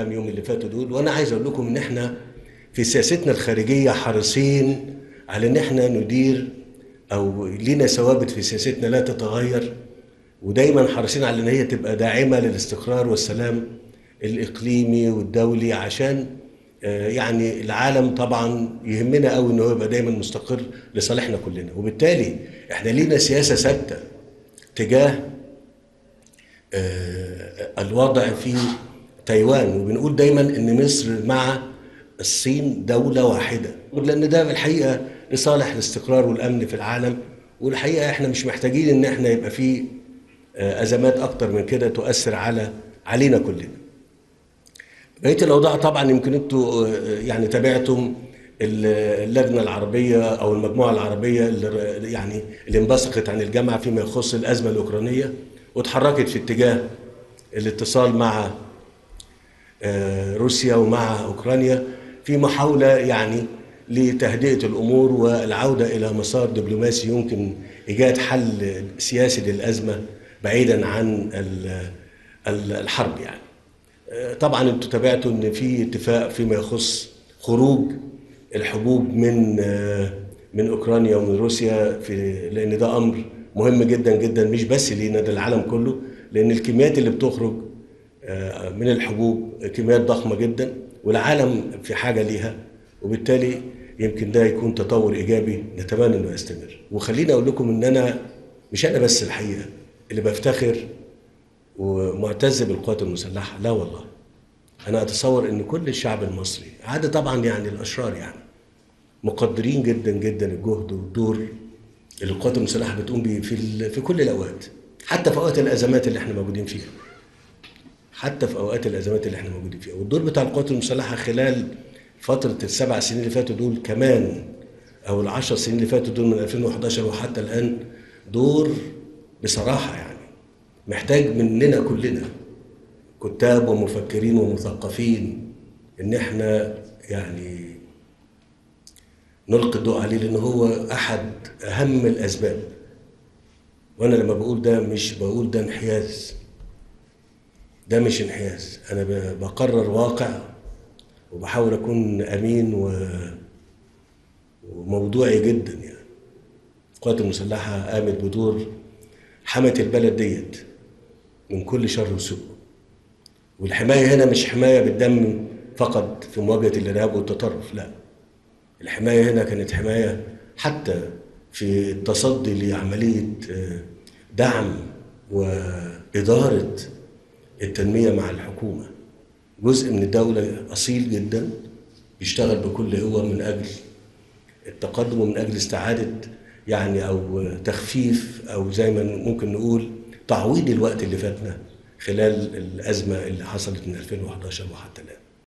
كام يوم اللي فاتوا دول. وأنا عايز أقول لكم إن إحنا في سياستنا الخارجية حريصين على إن إحنا ندير أو لينا ثوابت في سياستنا لا تتغير. ودايما حريصين على إن هي تبقى داعمة للاستقرار والسلام الإقليمي والدولي عشان آه، يعني العالم طبعا يهمنا قوي إن هو يبقى دايما مستقر لصالحنا كلنا. وبالتالي إحنا لينا سياسة ثابتة تجاه آه، الوضع في تايوان وبنقول دايما إن مصر مع الصين دولة واحدة. لأن ده الحقيقة لصالح الاستقرار والأمن في العالم والحقيقة إحنا مش محتاجين إن إحنا يبقى في آه، أزمات أكتر من كده تؤثر على علينا كلنا. بقية الأوضاع طبعا يمكن أنتوا آه، يعني تابعتم اللجنة العربية أو المجموعة العربية اللي يعني اللي انبثقت عن الجامعة فيما يخص الأزمة الأوكرانية وتحركت في اتجاه الاتصال مع آه، روسيا ومع أوكرانيا في محاوله يعني لتهدئة الأمور والعودة إلى مسار دبلوماسي يمكن إيجاد حل سياسي للأزمة بعيدا عن ال- ال- الحرب يعني. آه، طبعا أنتوا تابعتوا إن في اتفاق فيما يخص خروج الحبوب من آه، من أوكرانيا ومن روسيا في لأن ده أمر مهم جدا جدا مش بس لينا ده العالم كله لأن الكميات اللي بتخرج آه، من الحبوب كميات ضخمة جدا والعالم في حاجة ليها وبالتالي يمكن ده يكون تطور إيجابي نتمنى إنه يستمر. وخليني أقول لكم إن أنا مش أنا بس الحقيقة اللي بفتخر ومعتز بالقوات المسلحة لا والله. أنا أتصور إن كل الشعب المصري عدا طبعا يعني الأشرار يعني مقدرين جدا جدا الجهد والدور اللي القوات المسلحة بتقوم بيه في في كل الأوقات حتى في أوقات الأزمات اللي إحنا موجودين فيها. حتى في أوقات الأزمات اللي إحنا موجودين فيها. والدور بتاع القوات المسلحة خلال فترة السبع سنين اللي فاتوا دول كمان أو العشر سنين اللي فاتوا دول من 2011 وحتى الآن دور بصراحة يعني محتاج مننا كلنا كتاب ومفكرين ومثقفين إن إحنا يعني نلقي الضوء عليه لأن هو أحد أهم الأسباب. وأنا لما بقول ده مش بقول ده انحياز. ده مش انحياز. أنا بقرر واقع وبحاول أكون أمين و... وموضوعي جدا يعني. القوات المسلحة قامت بدور حمت البلد ديت من كل شر وسوء. والحماية هنا مش حماية بالدم فقط في مواجهة الإرهاب والتطرف لا. الحماية هنا كانت حماية حتى في التصدي لعملية آه، دعم وإدارة التنمية مع الحكومة. جزء من الدولة أصيل جدا بيشتغل بكل قوة من أجل التقدم ومن أجل استعادة يعني أو تخفيف أو زي ما ممكن نقول تعويض الوقت اللي فاتنا خلال الأزمة اللي حصلت من 2011 وحتى الآن.